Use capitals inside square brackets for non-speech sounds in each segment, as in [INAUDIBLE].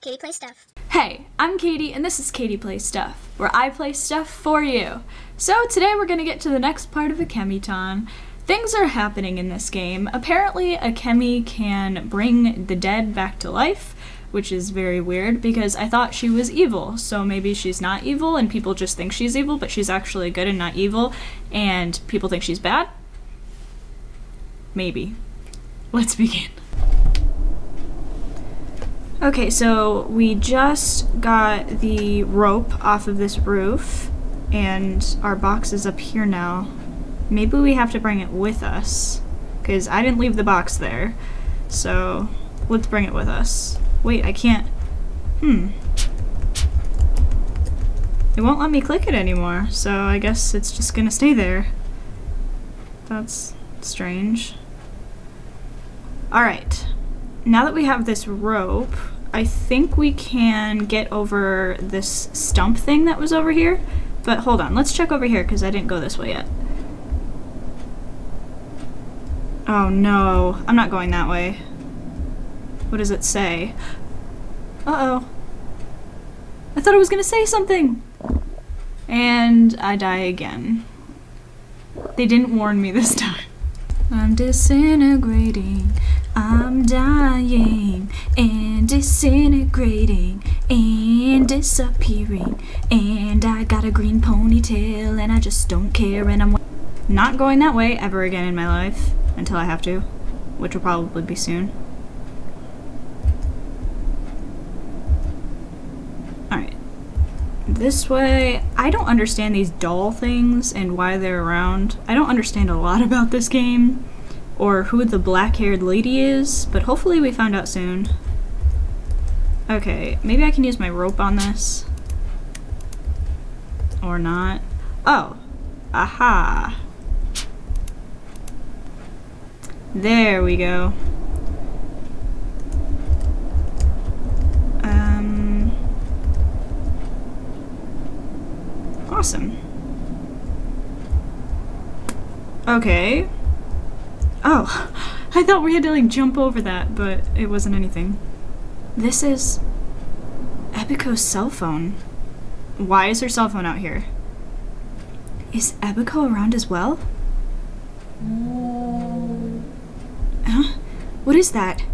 Katie Plays Stuff. Hey, I'm Katie, and this is Katie Plays Stuff, where I play stuff for you. So today we're gonna get to the next part of Akemi Tan. Things are happening in this game. Apparently, Akemi can bring the dead back to life, which is very weird because I thought she was evil. So maybe she's not evil, and people just think she's evil, but she's actually good and not evil, and people think she's bad? Maybe. Let's begin. Okay, so we just got the rope off of this roof, and our box is up here now. Maybe we have to bring it with us, because I didn't leave the box there. So, let's bring it with us. Wait, I can't... Hmm. It won't let me click it anymore, so I guess it's just gonna stay there. That's strange. Alright now that we have this rope, I think we can get over this stump thing that was over here. But hold on, let's check over here because I didn't go this way yet. Oh no, I'm not going that way. What does it say? Uh-oh. I thought it was gonna say something! And I die again. They didn't warn me this [LAUGHS] time. I'm disintegrating. I'm dying and disintegrating and disappearing. And I got a green ponytail and I just don't care. And I'm not going that way ever again in my life until I have to, which will probably be soon. Alright. This way, I don't understand these doll things and why they're around. I don't understand a lot about this game or who the black-haired lady is, but hopefully we find out soon. Okay, maybe I can use my rope on this. Or not. Oh. Aha. There we go. Um. Awesome. Okay. Oh, I thought we had to like jump over that, but it wasn't anything. This is Ebiko's cell phone. Why is her cell phone out here? Is Ebiko around as well? Huh? What is that?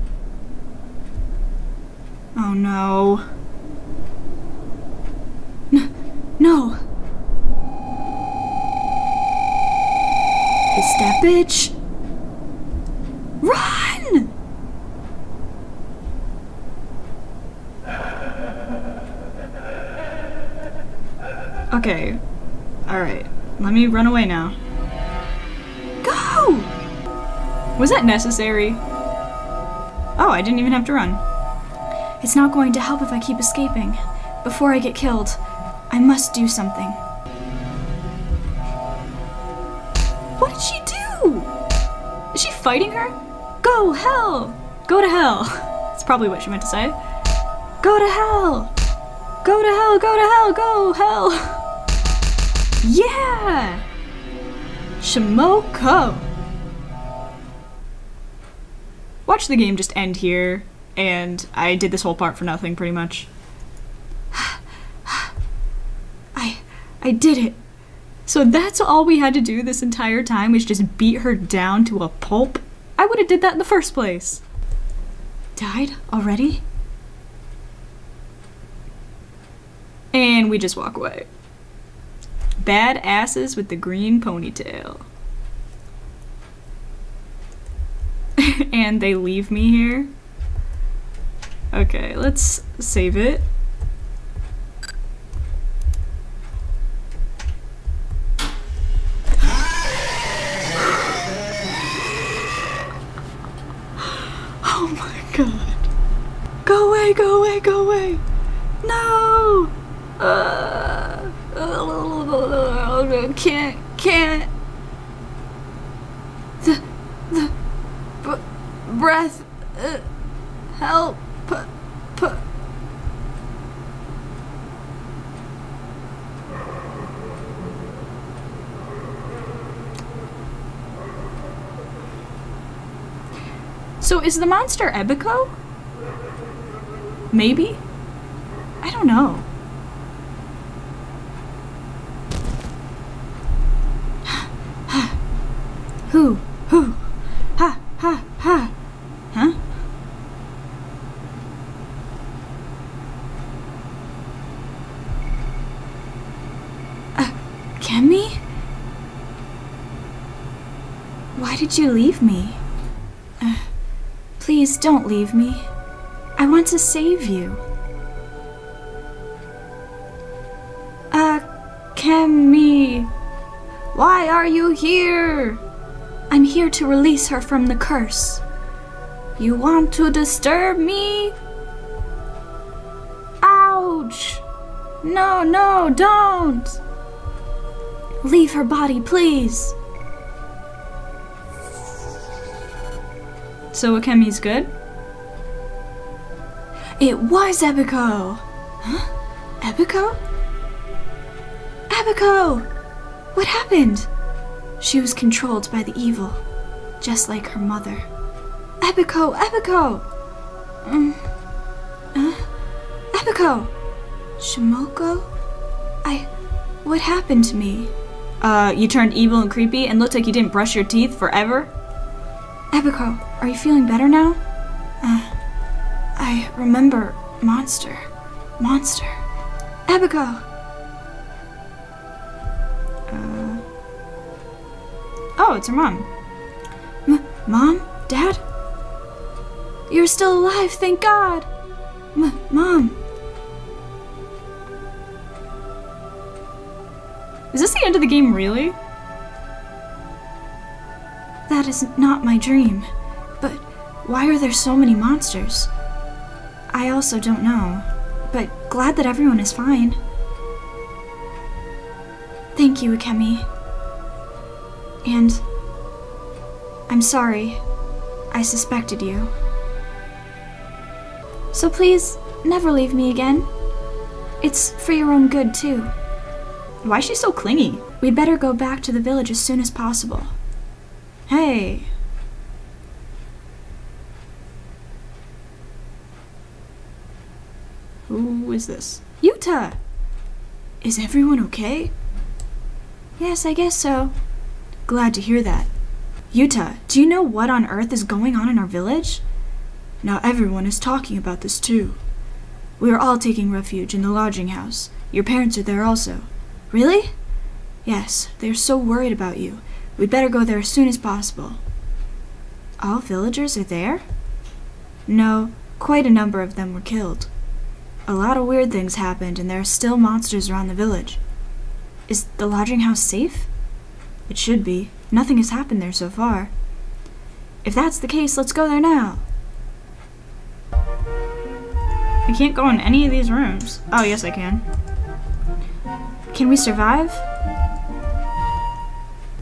Oh no. No! It's that bitch! Run! Okay. Alright. Run away now. Go! Was that necessary? Oh, I didn't even have to run. It's not going to help if I keep escaping. Before I get killed, I must do something. What did she do? Is she fighting her? Go hell! Go to hell! That's probably what she meant to say. Go to hell! Go to hell, go to hell, go hell! Yeah! Shimoko! Watch the game just end here, and I did this whole part for nothing, pretty much. [SIGHS] I... I did it! So that's all we had to do this entire time was just beat her down to a pulp? I would have did that in the first place. Died already? And we just walk away. Bad asses with the green ponytail. [LAUGHS] and they leave me here. Okay, let's save it. [GASPS] Oh my god. Go away, go away, go away. No. Uh, can't, can't. The, the, breath, uh, help, p, p. So is the monster Ebiko? Maybe? I don't know. Who? Who? Ha, ha, ha. Huh? Uh, Kemi? Why did you leave me? Uh, please don't leave me. I want to save you. Uh, Kemi. Why are you here? I'm here to release her from the curse. You want to disturb me? Ouch! No, no, don't! Leave her body, please. So Akemi's good? It was Ebiko! Huh? Ebiko? Ebiko! What happened? She was controlled by the evil, just like her mother. Ebiko! Ebiko! Mm. Uh, Ebiko! Shimoko? I. What happened to me? Uh, you turned evil and creepy and looked like you didn't brush your teeth forever? Ebiko, are you feeling better now? Uh, I remember Monster. Monster. Ebiko! Uh. Oh, it's her mom. M- mom? Dad? You're still alive, thank God! M- mom. Is this the end of the game, really? That is not my dream. But why are there so many monsters? I also don't know. But glad that everyone is fine. Thank you, Akemi. And I'm sorry. I suspected you. So please, never leave me again. It's for your own good, too. Why is she so clingy? We'd better go back to the village as soon as possible. Hey. Who is this? Yuta! Is everyone okay? Yes, I guess so. Glad to hear that. Yuta, do you know what on earth is going on in our village? Now everyone is talking about this too. We are all taking refuge in the lodging house. Your parents are there also. Really? Yes, they are so worried about you. We'd better go there as soon as possible. All villagers are there? No, quite a number of them were killed. A lot of weird things happened, and there are still monsters around the village. Is the lodging house safe? It should be. Nothing has happened there so far. If that's the case, let's go there now. I can't go in any of these rooms. Oh, yes, I can. Can we survive?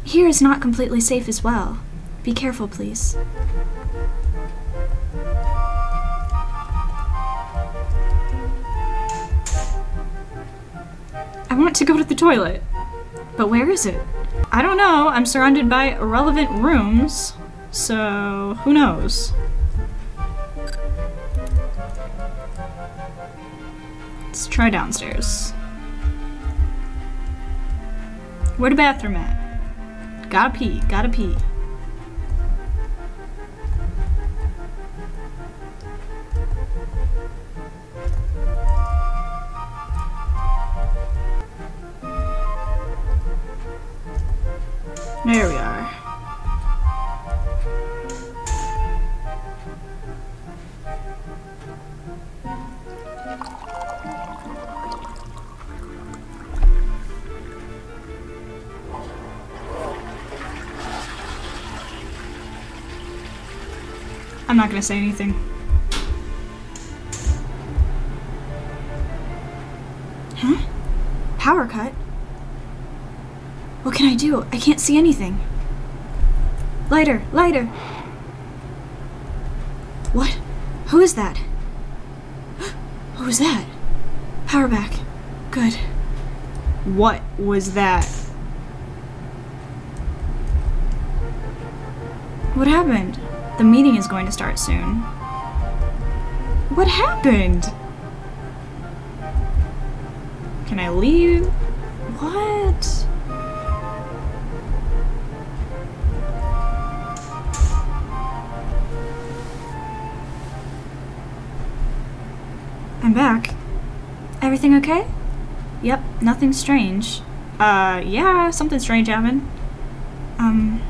Here is not completely safe as well. Be careful, please. I want to go to the toilet. But where is it? I don't know. I'm surrounded by irrelevant rooms. So, who knows? Let's try downstairs. Where the bathroom at? Gotta pee, gotta pee. Not gonna say anything. Huh? Power cut? What can I do? I can't see anything. Lighter, lighter. What? Who is that? [GASPS] Who was that? Power back. Good. What was that? What happened? The meeting is going to start soon. What happened? Can I leave? What? I'm back. Everything okay? Yep, nothing strange. Uh, yeah, something strange happened. Um,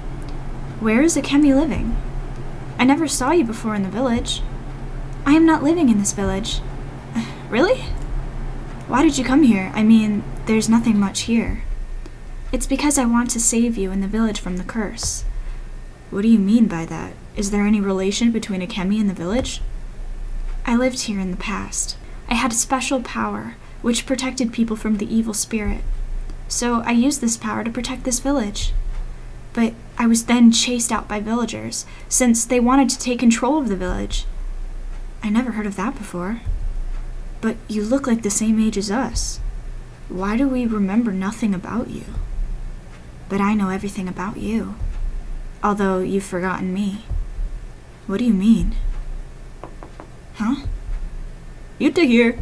where is Akemi living? I never saw you before in the village. I am not living in this village. [SIGHS] Really? Why did you come here? I mean, there's nothing much here. It's because I want to save you and the village from the curse. What do you mean by that? Is there any relation between Akemi and the village? I lived here in the past. I had a special power, which protected people from the evil spirit. So I used this power to protect this village. But I was then chased out by villagers, since they wanted to take control of the village. I never heard of that before. But you look like the same age as us. Why do we remember nothing about you? But I know everything about you. Although you've forgotten me. What do you mean? Huh? You Yuta here.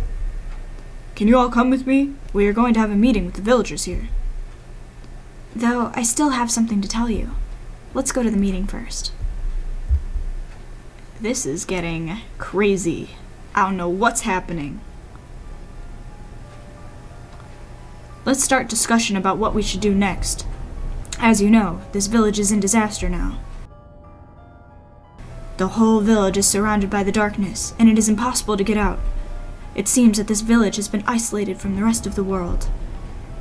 Can you all come with me? We are going to have a meeting with the villagers here. Though I still have something to tell you. Let's go to the meeting first. This is getting crazy. I don't know what's happening. Let's start discussion about what we should do next. As you know, this village is in disaster now. The whole village is surrounded by the darkness, and it is impossible to get out. It seems that this village has been isolated from the rest of the world.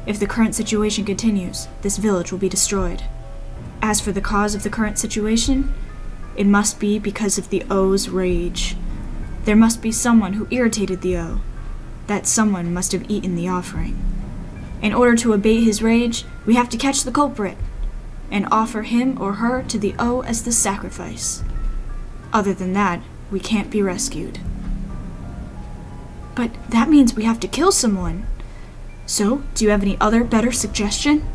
If the current situation continues, this village will be destroyed. As for the cause of the current situation, it must be because of the O's rage. There must be someone who irritated the O. That someone must have eaten the offering. In order to abate his rage, we have to catch the culprit and offer him or her to the O as the sacrifice. Other than that, we can't be rescued. But that means we have to kill someone. So, do you have any other better suggestion?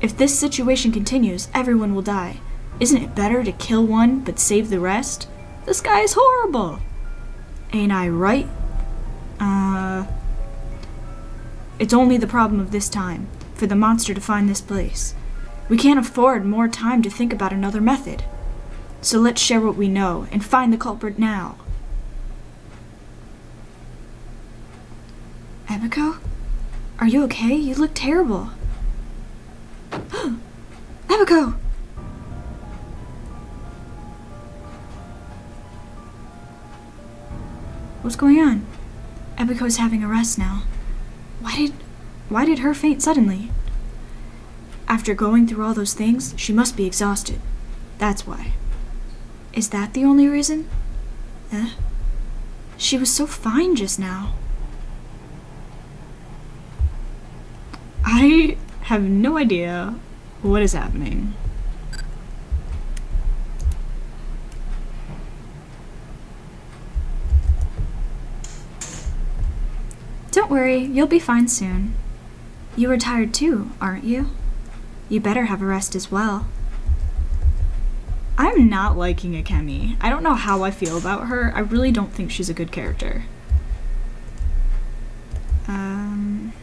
If this situation continues, everyone will die. Isn't it better to kill one but save the rest? This guy is horrible. Ain't I right? Uh. It's only the problem of this time, for the monster to find this place. We can't afford more time to think about another method. So let's share what we know and find the culprit now. Ebiko? Are you okay? You look terrible. [GASPS] Ebiko! What's going on? Ebiko's having a rest now. Why did why did her faint suddenly? After going through all those things, she must be exhausted. That's why. Is that the only reason? Eh? She was so fine just now. I have no idea what is happening. Don't worry, you'll be fine soon. You are tired too, aren't you? You better have a rest as well. I'm not liking Akemi. I don't know how I feel about her. I really don't think she's a good character. Um,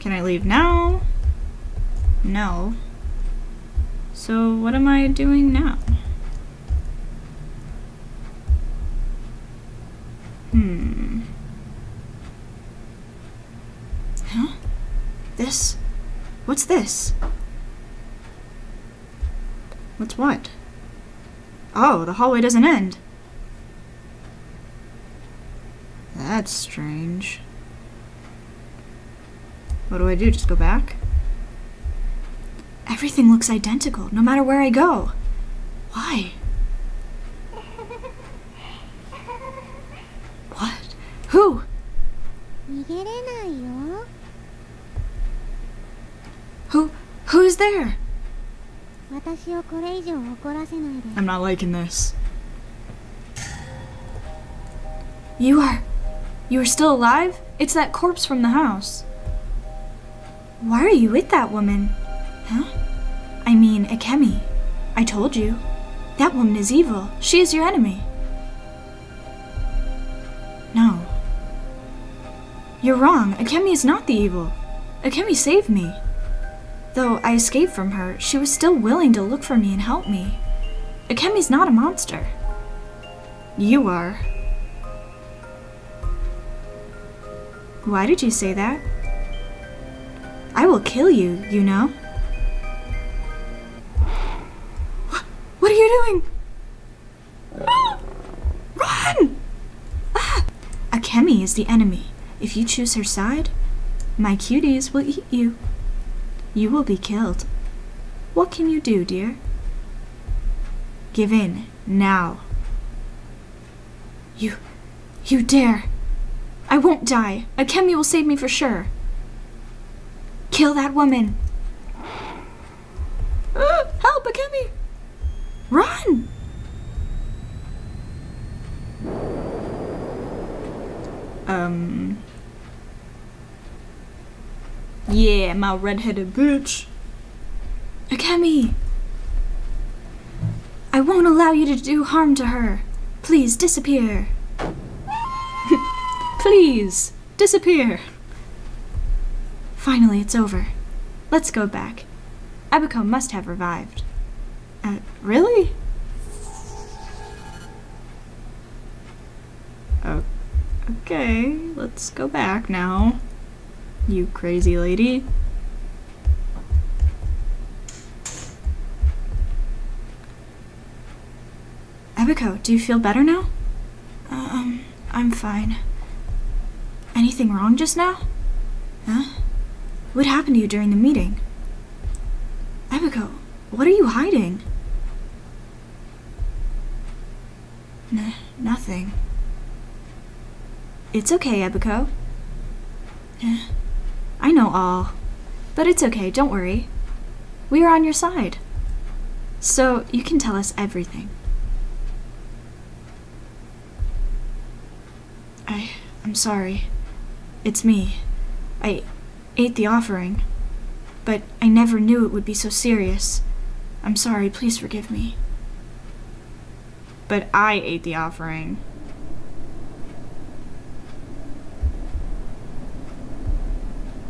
can I leave now? No. So what am I doing now? Hmm. Huh? This? What's this? What's what? Oh, the hallway doesn't end. That's strange. What do I do? Just go back? Everything looks identical, no matter where I go. Why? What? Who? Who? Who's there? I'm not liking this. You are... You are still alive? It's that corpse from the house. Why are you with that woman? Huh? I mean, Akemi. I told you. That woman is evil. She is your enemy. No. You're wrong. Akemi is not the evil. Akemi saved me. Though I escaped from her, she was still willing to look for me and help me. Akemi's not a monster. You are. Why did you say that? I will kill you, you know. What are you doing? [GASPS] Run! Ah! Akemi is the enemy. If you choose her side, my cuties will eat you. You will be killed. What can you do, dear? Give in, now. You. you dare. I won't die. Akemi will save me for sure. Kill that woman. Ah, [GASPS] help, Akemi! Run! Um. Yeah, my redheaded bitch. Akemi! I won't allow you to do harm to her. Please disappear. [LAUGHS] Please disappear. Finally, it's over. Let's go back. Abiko must have revived. Uh, really? Oh, okay, let's go back now. You crazy lady. Abiko, do you feel better now? Um, I'm fine. Anything wrong just now? Huh? What happened to you during the meeting? Abiko, what are you hiding? N- nothing. It's okay, Abiko. Eh, I know all. But it's okay, don't worry. We are on your side. So you can tell us everything. I. I'm sorry. It's me. I ate the offering. But I never knew it would be so serious. I'm sorry, please forgive me. But I ate the offering.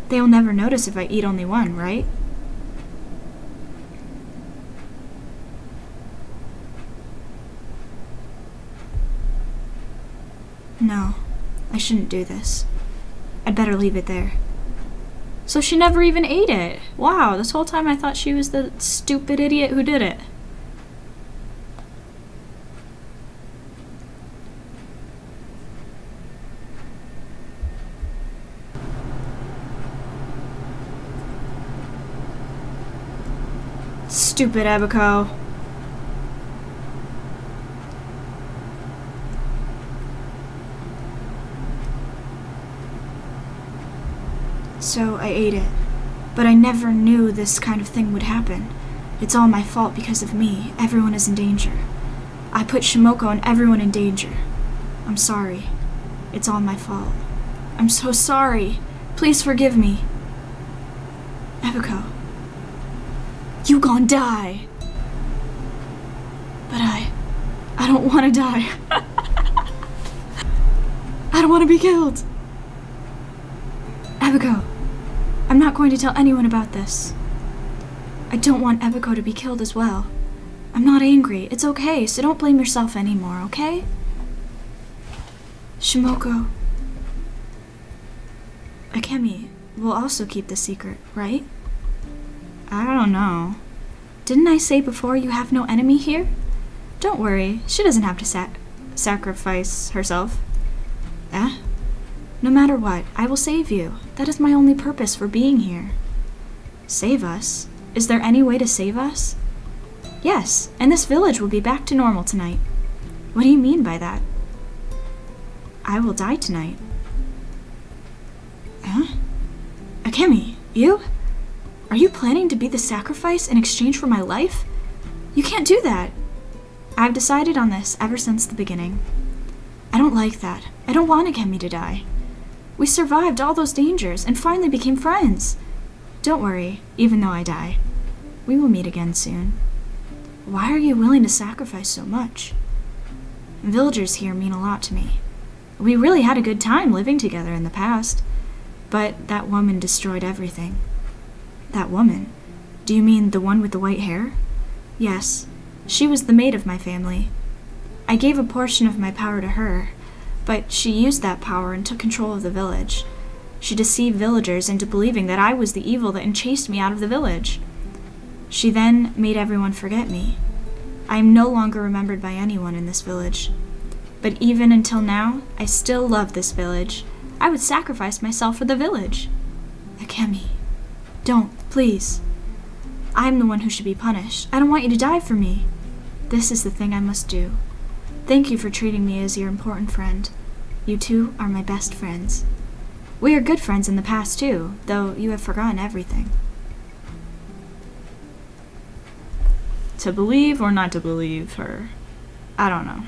They'll never notice if I eat only one, right? No, I shouldn't do this. I'd better leave it there. So she never even ate it. Wow, this whole time I thought she was the stupid idiot who did it. Stupid Abiko. So I ate it. But I never knew this kind of thing would happen. It's all my fault because of me. Everyone is in danger. I put Shimoko and everyone in danger. I'm sorry. It's all my fault. I'm so sorry. Please forgive me. Abiko. You gon' die. But I. I don't want to die. [LAUGHS] I don't want to be killed. Abiko. I'm not going to tell anyone about this. I don't want Ebiko to be killed as well. I'm not angry. It's okay, so don't blame yourself anymore, okay? Shimoko. Akemi will also keep the secret, right? I don't know. Didn't I say before you have no enemy here? Don't worry, she doesn't have to sac sacrifice herself. Eh? No matter what, I will save you. That is my only purpose for being here. Save us? Is there any way to save us? Yes, and this village will be back to normal tonight. What do you mean by that? I will die tonight. Huh? Akemi, you? Are you planning to be the sacrifice in exchange for my life? You can't do that. I've decided on this ever since the beginning. I don't like that. I don't want Akemi to die. We survived all those dangers and finally became friends. Don't worry, even though I die. We will meet again soon. Why are you willing to sacrifice so much? Villagers here mean a lot to me. We really had a good time living together in the past. But that woman destroyed everything. That woman? Do you mean the one with the white hair? Yes. She was the maid of my family. I gave a portion of my power to her, but she used that power and took control of the village. She deceived villagers into believing that I was the evil that chased me out of the village. She then made everyone forget me. I am no longer remembered by anyone in this village. But even until now, I still love this village. I would sacrifice myself for the village. Akemi, don't, please. I'm the one who should be punished. I don't want you to die for me. This is the thing I must do. Thank you for treating me as your important friend. You two are my best friends. We are good friends in the past, too, though you have forgotten everything. To believe or not to believe her? I don't know.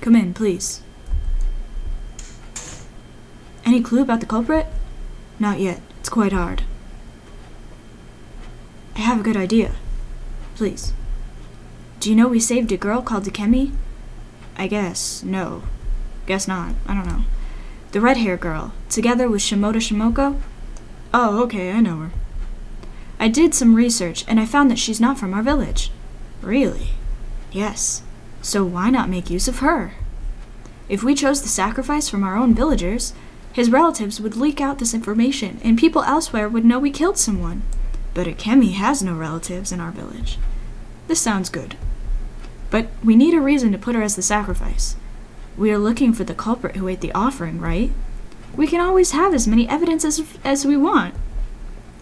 Come in, please. Any clue about the culprit? Not yet. It's quite hard. I have a good idea. Please. Do you know we saved a girl called Akemi? I guess. No. Guess not. I don't know. The red hair girl, together with Shimoda Shimoko? Oh, okay, I know her. I did some research and I found that she's not from our village. Really? Yes. So why not make use of her? If we chose the sacrifice from our own villagers, his relatives would leak out this information and people elsewhere would know we killed someone. But Akemi has no relatives in our village. This sounds good. But we need a reason to put her as the sacrifice. We are looking for the culprit who ate the offering, right? We can always have as many evidence as, as we want.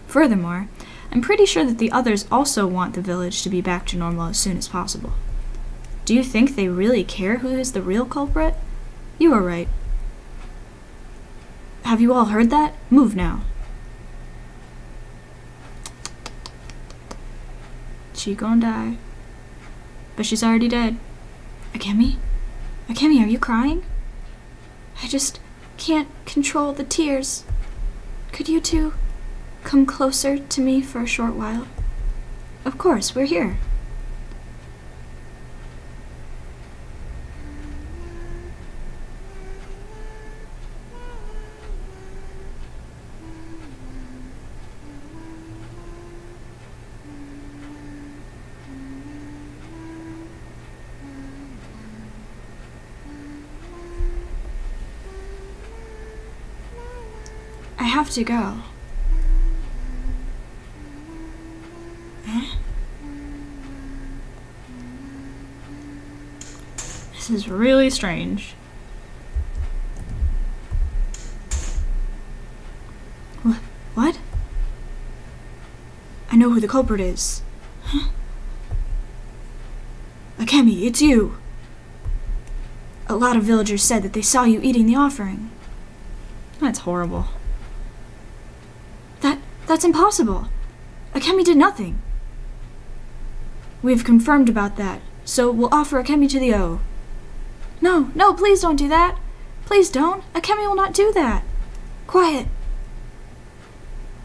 Furthermore, I'm pretty sure that the others also want the village to be back to normal as soon as possible. Do you think they really care who is the real culprit? You are right. Have you all heard that? Move now. She gonna die. But she's already dead. Akemi? Akemi, are you crying? I just can't control the tears. Could you two come closer to me for a short while? Of course, we're here. Have to go. Huh? This is really strange. What? What? I know who the culprit is. Huh? Akemi, it's you. A lot of villagers said that they saw you eating the offering. That's horrible. That that's impossible. Akemi did nothing. We've confirmed about that, so we'll offer Akemi to the O. No, no, please don't do that. Please don't. Akemi will not do that. Quiet.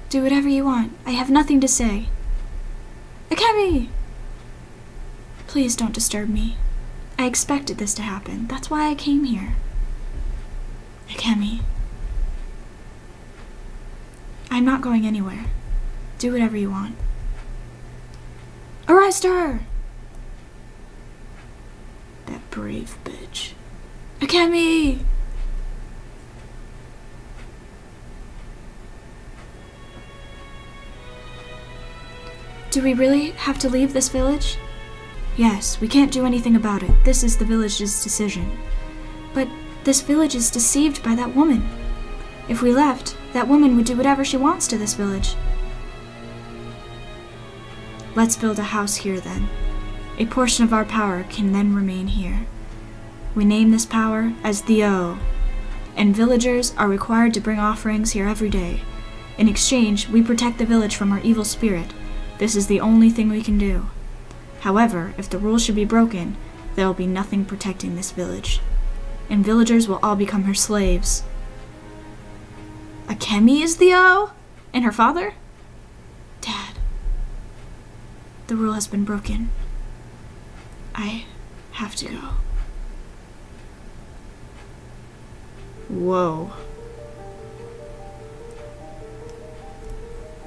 Do whatever you want. I have nothing to say. Akemi! Please don't disturb me. I expected this to happen. That's why I came here. Akemi. I'm not going anywhere. Do whatever you want. Arrest her! That brave bitch. Akemi! Do we really have to leave this village? Yes, we can't do anything about it. This is the village's decision. But this village is deceived by that woman. If we left, that woman would do whatever she wants to this village. Let's build a house here then. A portion of our power can then remain here. We name this power as the O, and villagers are required to bring offerings here every day. In exchange, we protect the village from our evil spirit. This is the only thing we can do. However, if the rules should be broken, there will be nothing protecting this village. And villagers will all become her slaves. Akemi is the O? And her father? Dad. The rule has been broken. I have to go. Whoa.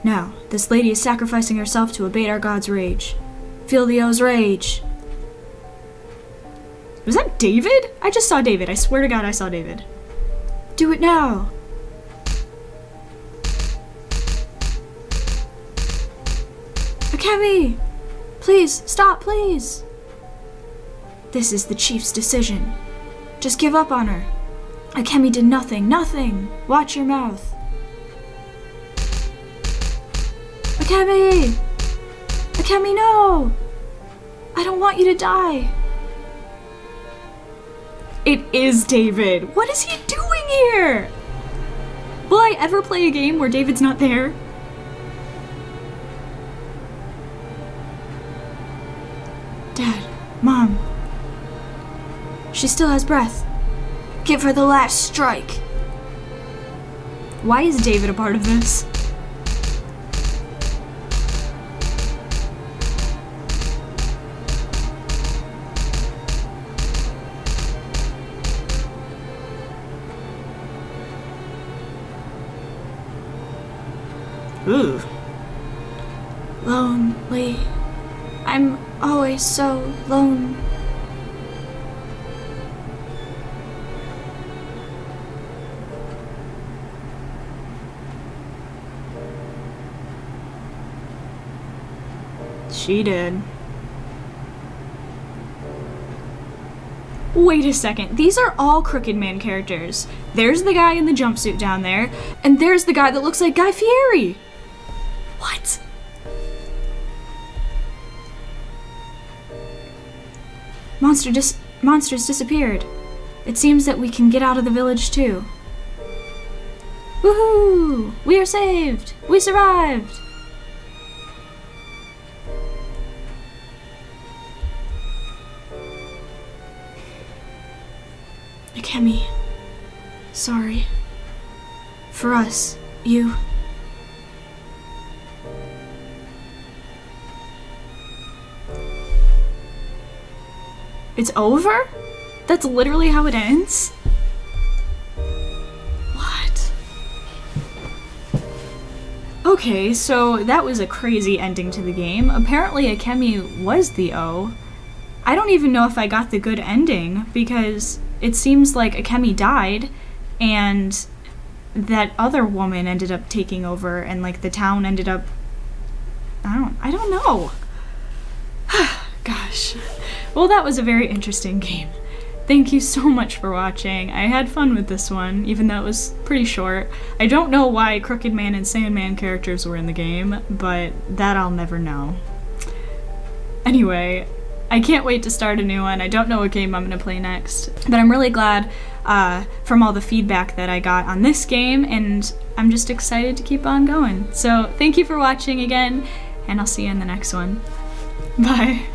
Now, this lady is sacrificing herself to abate our god's rage. Feel the O's rage. Was that David? I just saw David. I swear to God I saw David. Do it now. Akemi! Please, stop, please! This is the chief's decision. Just give up on her. Akemi did nothing, nothing! Watch your mouth. Akemi! Akemi, no! I don't want you to die! It is David! What is he doing here? Will I ever play a game where David's not there? Dad, Mom. She still has breath. Give her the last strike. Why is David a part of this? Ooh. Lonely. Always so lone. She did. Wait a second, these are all Crooked Man characters. There's the guy in the jumpsuit down there, and there's the guy that looks like Guy Fieri. Monster dis- monsters disappeared. It seems that we can get out of the village too. Woohoo! We are saved! We survived! Akemi. Sorry. For us, you. It's over? That's literally how it ends? What? Okay, so that was a crazy ending to the game. Apparently Akemi was the O. I don't even know if I got the good ending because it seems like Akemi died and that other woman ended up taking over and like the town ended up I don't I don't know. [SIGHS] Gosh. Well, that was a very interesting game. Thank you so much for watching. I had fun with this one, even though it was pretty short. I don't know why Crooked Man and Sandman characters were in the game, but that I'll never know. Anyway, I can't wait to start a new one. I don't know what game I'm going to play next, but I'm really glad uh, from all the feedback that I got on this game, and I'm just excited to keep on going. So thank you for watching again, and I'll see you in the next one. Bye.